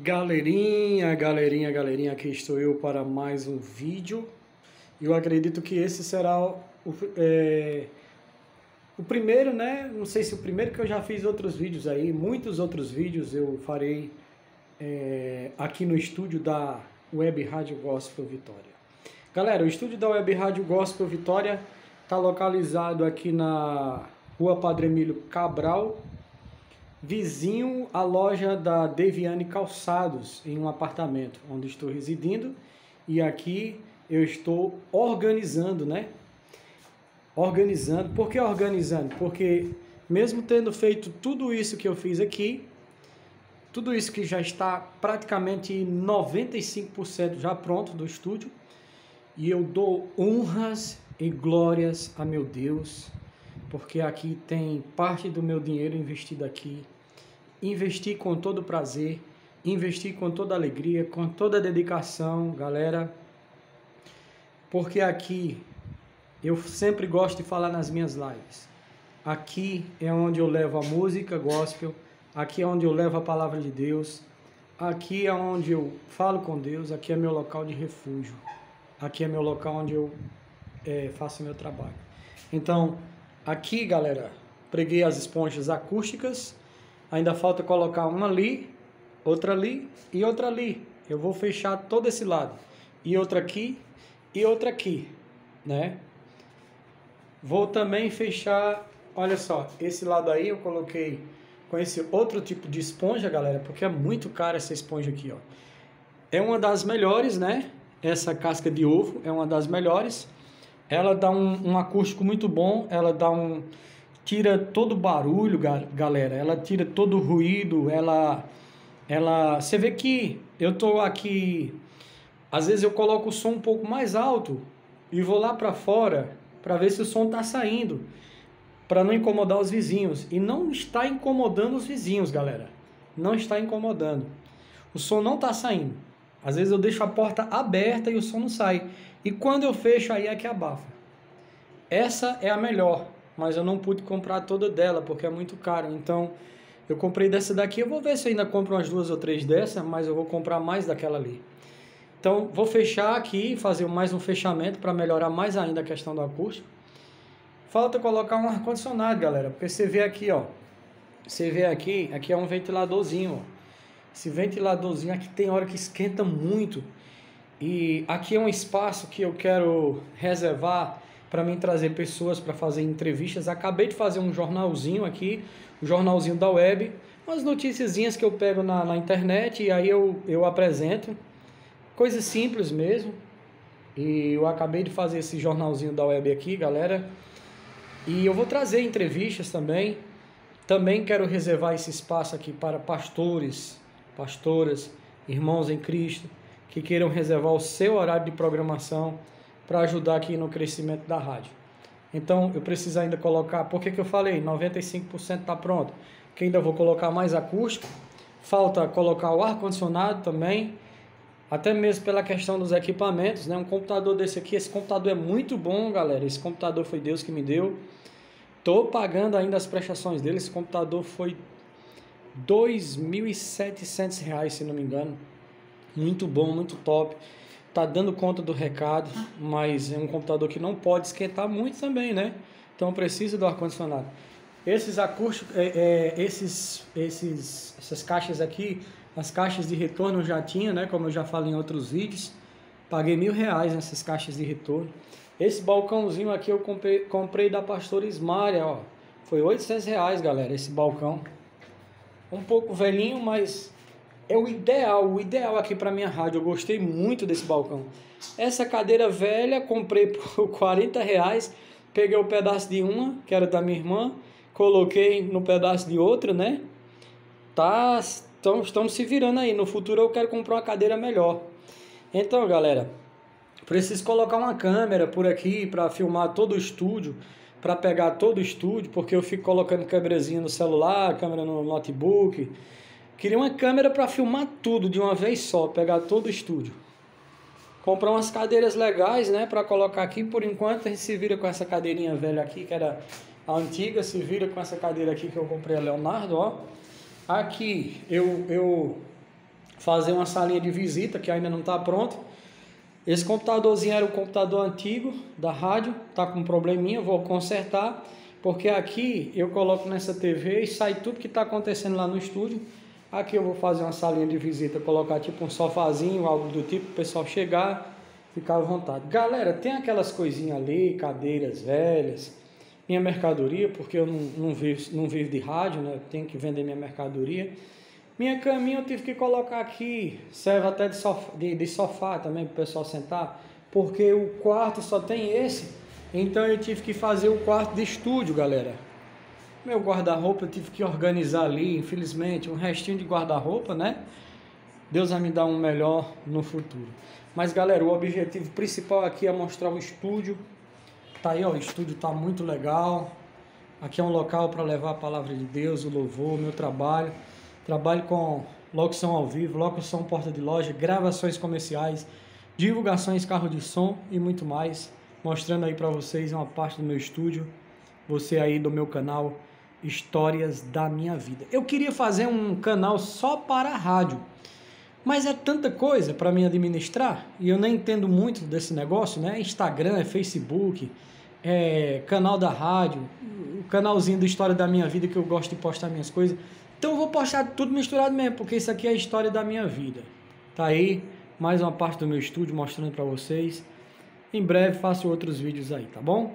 Galerinha, galerinha, galerinha, aqui estou eu para mais um vídeo. Eu acredito que esse será o, é, o primeiro, né? Não sei se o primeiro que eu já fiz outros vídeos aí, muitos outros vídeos eu farei é, aqui no estúdio da Web Rádio Gospel Vitória. Galera, o estúdio da Web Rádio Gospel Vitória está localizado aqui na Rua Padre Emílio Cabral, vizinho à loja da Deviane Calçados, em um apartamento onde estou residindo. E aqui eu estou organizando, né? Organizando. Por que organizando? Porque mesmo tendo feito tudo isso que eu fiz aqui, tudo isso que já está praticamente 95% já pronto do estúdio, e eu dou honras e glórias a meu Deus porque aqui tem parte do meu dinheiro investido aqui. Investi com todo prazer, investi com toda alegria, com toda dedicação, galera. Porque aqui eu sempre gosto de falar nas minhas lives. Aqui é onde eu levo a música gospel, aqui é onde eu levo a palavra de Deus, aqui é onde eu falo com Deus, aqui é meu local de refúgio, aqui é meu local onde eu é, faço meu trabalho. Então, Aqui, galera, preguei as esponjas acústicas. Ainda falta colocar uma ali, outra ali e outra ali. Eu vou fechar todo esse lado. E outra aqui e outra aqui, né? Vou também fechar, olha só, esse lado aí eu coloquei com esse outro tipo de esponja, galera, porque é muito cara essa esponja aqui, ó. É uma das melhores, né? Essa casca de ovo é uma das melhores. Ela dá um, um acústico muito bom, ela dá um tira todo o barulho, galera. Ela tira todo o ruído, ela ela você vê que eu tô aqui às vezes eu coloco o som um pouco mais alto e vou lá para fora para ver se o som tá saindo, para não incomodar os vizinhos e não está incomodando os vizinhos, galera. Não está incomodando. O som não tá saindo. Às vezes eu deixo a porta aberta e o som não sai. E quando eu fecho, aí é que abafa. Essa é a melhor, mas eu não pude comprar toda dela porque é muito caro. Então eu comprei dessa daqui. Eu vou ver se ainda compro umas duas ou três dessa, mas eu vou comprar mais daquela ali. Então vou fechar aqui, fazer mais um fechamento para melhorar mais ainda a questão do acústico. Falta colocar um ar condicionado, galera, porque você vê aqui, ó. Você vê aqui, aqui é um ventiladorzinho, ó. Esse ventiladorzinho aqui tem hora que esquenta muito. E aqui é um espaço que eu quero reservar para mim trazer pessoas para fazer entrevistas. Acabei de fazer um jornalzinho aqui, um jornalzinho da web, umas noticiazinhas que eu pego na, na internet e aí eu, eu apresento. Coisas simples mesmo. E eu acabei de fazer esse jornalzinho da web aqui, galera. E eu vou trazer entrevistas também. Também quero reservar esse espaço aqui para pastores, pastoras, irmãos em Cristo, que queiram reservar o seu horário de programação para ajudar aqui no crescimento da rádio. Então, eu preciso ainda colocar, por que, que eu falei? 95% está pronto. Que ainda vou colocar mais acústico. Falta colocar o ar-condicionado também. Até mesmo pela questão dos equipamentos, né? Um computador desse aqui, esse computador é muito bom, galera. Esse computador foi Deus que me deu. Tô pagando ainda as prestações dele. Esse computador foi 2.700 reais, se não me engano. Muito bom, muito top. Tá dando conta do recado, mas é um computador que não pode esquentar muito também, né? Então precisa do ar-condicionado. Esses acústicos, é, é, esses, esses, essas caixas aqui, as caixas de retorno eu já tinha, né? Como eu já falei em outros vídeos. Paguei mil reais nessas caixas de retorno. Esse balcãozinho aqui eu comprei, comprei da pastora Ismária, ó. Foi 800 reais, galera, esse balcão um pouco velhinho, mas é o ideal, o ideal aqui para minha rádio. Eu gostei muito desse balcão. Essa cadeira velha comprei por 40 reais. Peguei o um pedaço de uma, que era da minha irmã, coloquei no pedaço de outra, né? Tá, então estamos se virando aí. No futuro eu quero comprar uma cadeira melhor. Então, galera, preciso colocar uma câmera por aqui para filmar todo o estúdio para pegar todo o estúdio, porque eu fico colocando câmerazinha no celular, câmera no notebook. Queria uma câmera para filmar tudo de uma vez só, pegar todo o estúdio. Comprar umas cadeiras legais, né, para colocar aqui. Por enquanto a gente se vira com essa cadeirinha velha aqui, que era a antiga, se vira com essa cadeira aqui que eu comprei a Leonardo, ó. Aqui eu eu fazer uma salinha de visita que ainda não está pronta. Esse computadorzinho era o computador antigo da rádio, tá com um probleminha, vou consertar, porque aqui eu coloco nessa TV e sai tudo que está acontecendo lá no estúdio. Aqui eu vou fazer uma salinha de visita, colocar tipo um sofazinho, algo do tipo, o pessoal chegar, ficar à vontade. Galera, tem aquelas coisinhas ali, cadeiras velhas, minha mercadoria, porque eu não, não, vivo, não vivo de rádio, né? tenho que vender minha mercadoria. Minha caminha eu tive que colocar aqui, serve até de sofá, de, de sofá também para o pessoal sentar, porque o quarto só tem esse, então eu tive que fazer o quarto de estúdio, galera. Meu guarda-roupa eu tive que organizar ali, infelizmente, um restinho de guarda-roupa, né? Deus vai me dar um melhor no futuro. Mas galera, o objetivo principal aqui é mostrar o estúdio. Tá aí, ó, o estúdio tá muito legal. Aqui é um local para levar a palavra de Deus, o louvor, o meu trabalho. Trabalho com locução ao vivo, locução porta de loja, gravações comerciais, divulgações carro de som e muito mais. Mostrando aí para vocês uma parte do meu estúdio, você aí do meu canal Histórias da Minha Vida. Eu queria fazer um canal só para rádio, mas é tanta coisa para mim administrar e eu nem entendo muito desse negócio, né? Instagram, Facebook, é, canal da rádio, o canalzinho do História da Minha Vida que eu gosto de postar minhas coisas. Então eu vou postar tudo misturado mesmo, porque isso aqui é a história da minha vida. Tá aí mais uma parte do meu estúdio mostrando para vocês. Em breve faço outros vídeos aí, tá bom?